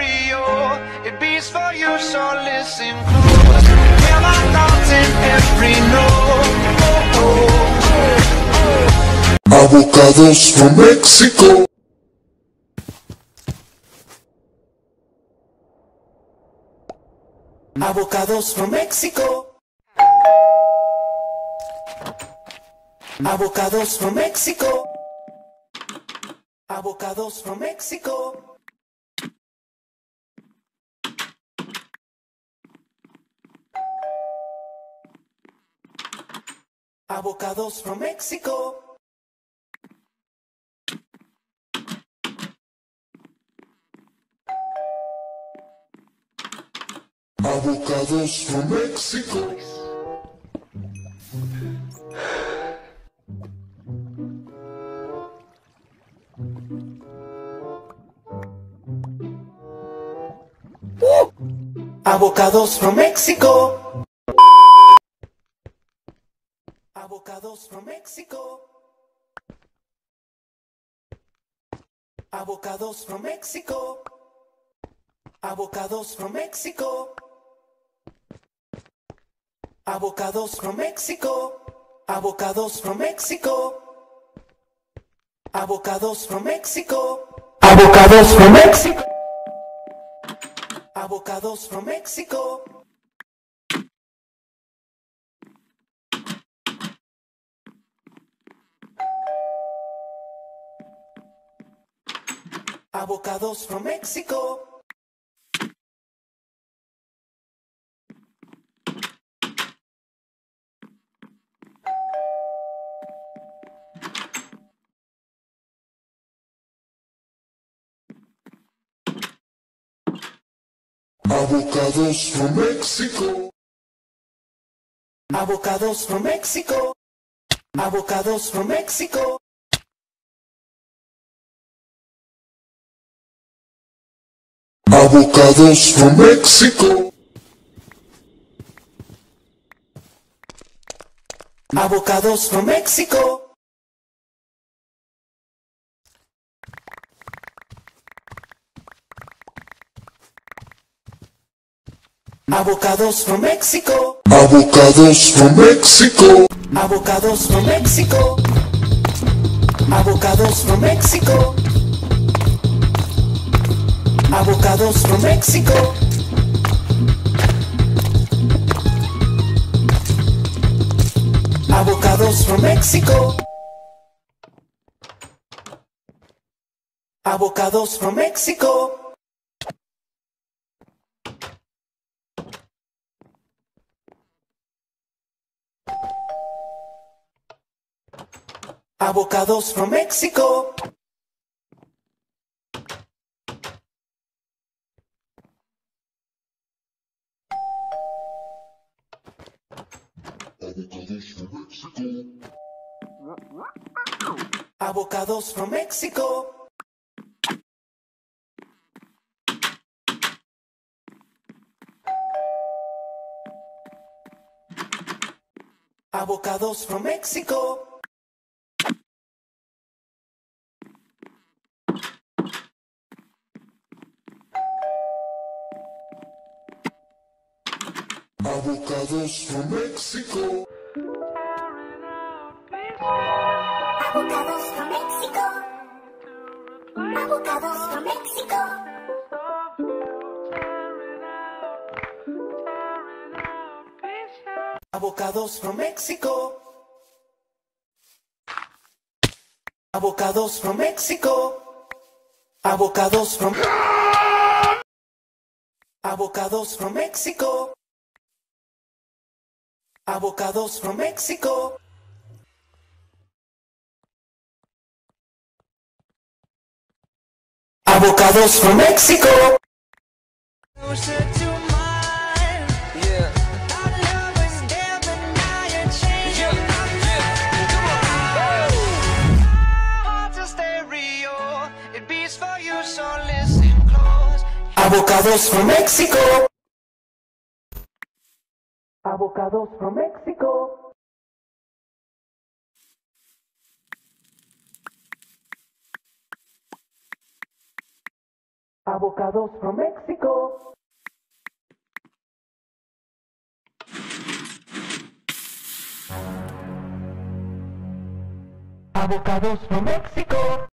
stereo. It beats for you, so listen close. Hear my thoughts in every note. Oh, oh, Avocados from Mexico. Avocados from Mexico. Avocados from Mexico. Avocados from Mexico. Avocados from Mexico. Avocados from Mexico. Avocados from Mexico. Avocados from Mexico. Avocados from Mexico. Avocados from Mexico. Avocados from Mexico. Avocados from Mexico. Avocados from Mexico. Avocados from Mexico. Avocados from Mexico. Avocados from Mexico. Avocados from Mexico. Avocados from Mexico. Avocados from Mexico. Avocados from Mexico. Avocados from Mexico. Avocados from Mexico. Avocados from Mexico. Avocados from Mexico. Avocados from Mexico. Abocados from México. Abocados from México. Abocados from México. Abocados from Mexico. Avocados from Mexico. Avocados from Mexico. Avocados from Mexico. From Mexico. Abocados for Mexico. Abocados for Mexico. Abocados from Mexico. Abocados from Mexico. Abocados from Abocados from Mexico. Abocados from Mexico. So listen close. Avocados from Mexico. Avocados from Mexico. Avocados from Mexico. Avocados from Mexico.